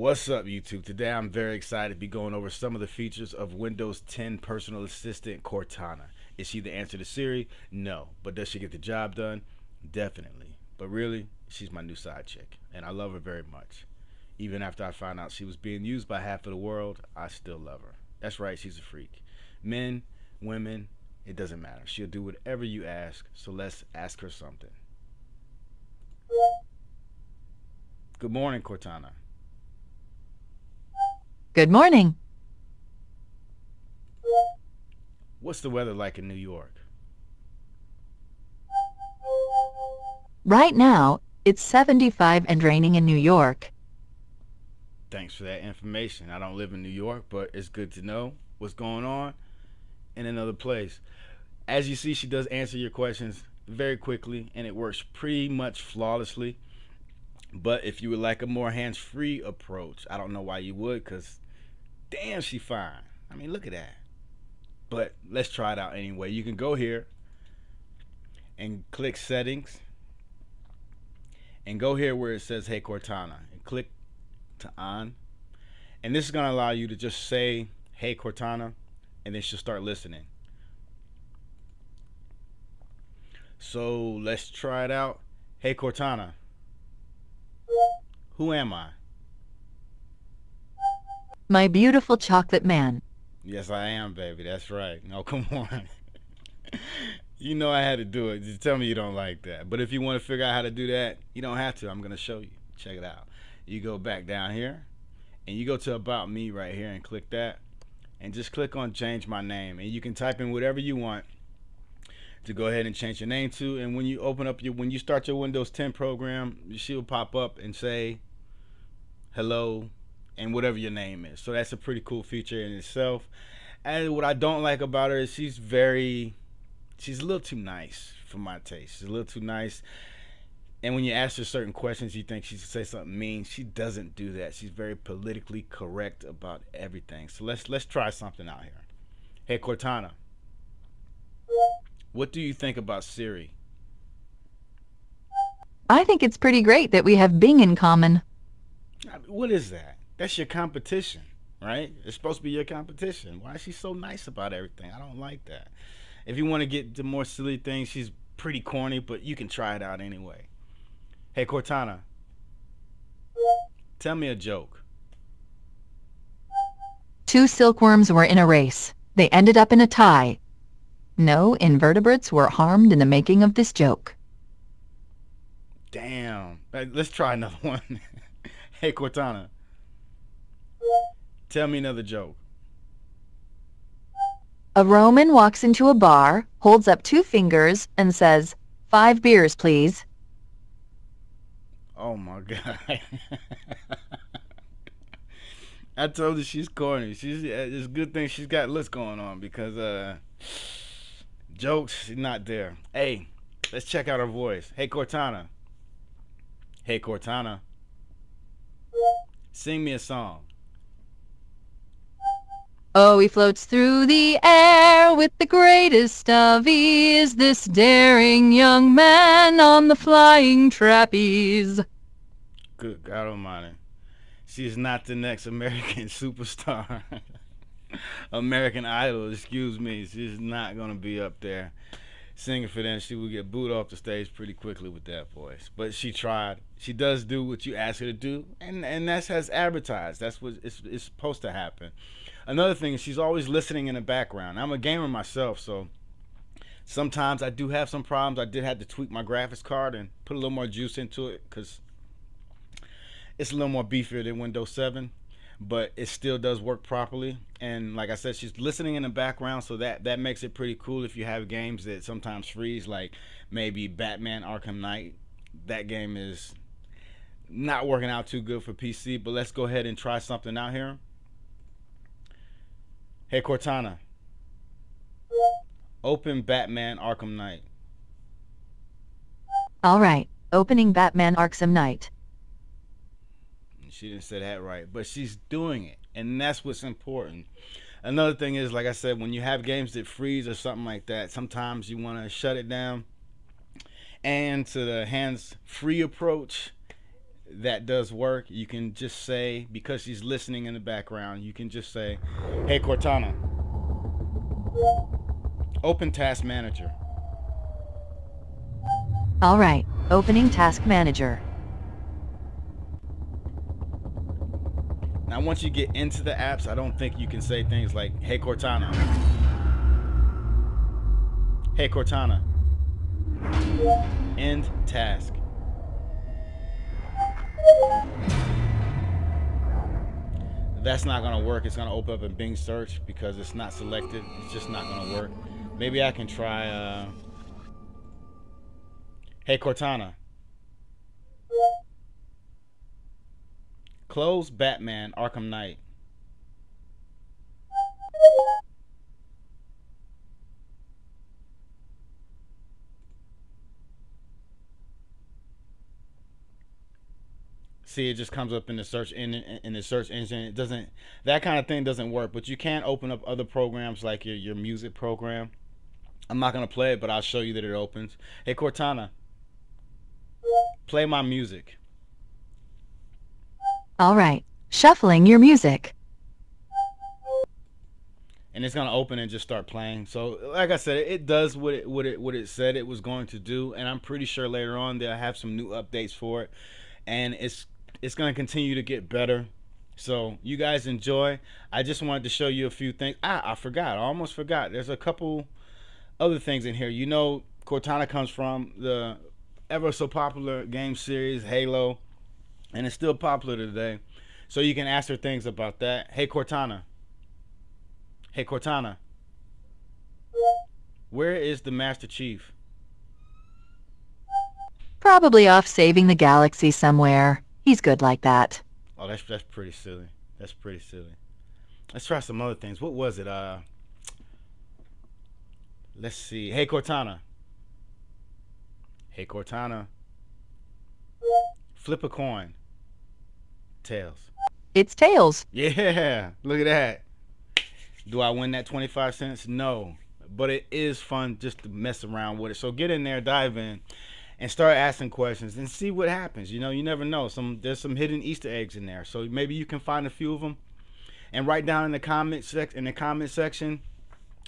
What's up, YouTube? Today I'm very excited to be going over some of the features of Windows 10 personal assistant Cortana. Is she the answer to Siri? No. But does she get the job done? Definitely. But really, she's my new side chick, and I love her very much. Even after I found out she was being used by half of the world, I still love her. That's right, she's a freak. Men, women, it doesn't matter. She'll do whatever you ask, so let's ask her something. Good morning, Cortana. Good morning. What's the weather like in New York? Right now, it's 75 and raining in New York. Thanks for that information. I don't live in New York, but it's good to know what's going on in another place. As you see, she does answer your questions very quickly, and it works pretty much flawlessly. But if you would like a more hands-free approach, I don't know why you would, because damn, she fine. I mean, look at that. But let's try it out anyway. You can go here and click settings and go here where it says hey Cortana and click to on and this is going to allow you to just say hey Cortana and then she'll start listening so let's try it out hey Cortana who am I My beautiful chocolate man. yes I am baby. That's right. No come on. You know I had to do it. Just tell me you don't like that. But if you want to figure out how to do that you don't have to. I'm gonna show you. Check it out. You go back down here and you go to about me right here and click that and just click on change my name and you can type in whatever you want to go ahead and change your name to and when you open up your when you start your Windows 10 program she'll pop up and say hello and whatever your name is. So that's a pretty cool feature in itself. And what I don't like about her is she's very she's a little too nice for my taste. She's a little too nice. And when you ask her certain questions you think she should say something mean. She doesn't do that. She's very politically correct about everything. So let's let's try something out here. Hey cortana. What do you think about siri? I think it's pretty great that we have Bing in common. What is that that's your competition right it's supposed to be your competition why is she so nice about everything i don't like that if you want to get to more silly things she's pretty corny but you can try it out anyway hey cortana tell me a joke Two silkworms were in a race. They ended up in a tie. No invertebrates were harmed in the making of this joke. Damn. Let's try another one. hey, Cortana. Tell me another joke. A Roman walks into a bar, holds up two fingers, and says, Five beers, please. Oh my god. I told her she's corny. She's it's a good thing she's got looks going on because uh jokes she's not there. Hey, let's check out her voice. Hey Cortana. Hey Cortana. Sing me a song. Oh, he floats through the air with the greatest of ease, this daring young man on the flying trapeze. Good God Almighty. She's not the next American superstar. American Idol, excuse me. She's not going to be up there singing for them. She will get booed off the stage pretty quickly with that voice. But she tried. She does do what you ask her to do, and, and that's as advertised. That's what it's, it's supposed to happen. Another thing is she's always listening in the background. I'm a gamer myself, so sometimes I do have some problems. I did have to tweak my graphics card and put a little more juice into it because it's a little more beefier than Windows 7, but it still does work properly. And like I said, she's listening in the background, so that that makes it pretty cool if you have games that sometimes freeze, like maybe Batman Arkham Knight. That game is not working out too good for PC, but let's go ahead and try something out here. Hey Cortana, open Batman Arkham Knight. All right, opening Batman Arkham Knight. She didn't say that right, but she's doing it, and that's what's important. Another thing is, like I said, when you have games that freeze or something like that, sometimes you want to shut it down. And to the hands-free approach, that does work. You can just say because she's listening in the background. You can just say, "Hey Cortana, open Task Manager." All right, opening Task Manager. Now, once you get into the apps, I don't think you can say things like, "Hey Cortana." Hey Cortana. End task. That's not gonna work. It's gonna open up in Bing search because it's not selected. It's just not gonna work. Maybe I can try uh Hey Cortana. Close Batman Arkham Knight. See it just comes up in the search in in the search engine. It doesn't that kind of thing doesn't work but you can open up other programs like your, your music program. I'm not going to play it but i'll show you that it opens. Hey cortana play my music. All right shuffling your music. And it's going to open and just start playing. So like i said it does what it what it what it said it was going to do and i'm pretty sure later on they'll have some new updates for it. And it's it's going to continue to get better. So you guys enjoy. I just wanted to show you a few things. Ah, I forgot. I almost forgot. There's a couple other things in here. You know, Cortana comes from the ever so popular game series Halo, and it's still popular today. So you can ask her things about that. Hey Cortana. Hey Cortana. Where is the Master Chief? Probably off saving the galaxy somewhere. He's good like that. Oh, that's that's pretty silly. That's pretty silly. Let's try some other things. What was it? Uh, let's see. Hey Cortana. Hey Cortana. Flip a coin. Tails. It's tails. Yeah, look at that. Do I win that 25 cents? No. But it is fun just to mess around with it. So get in there, dive in and start asking questions and see what happens. You know, you never know. Some there's some hidden Easter eggs in there, so maybe you can find a few of them and write down in the comment sec in the comment section.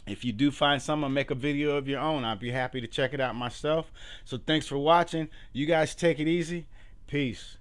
If you do find some, I'll make a video of your own. I'd be happy to check it out myself. So thanks for watching. You guys take it easy. Peace.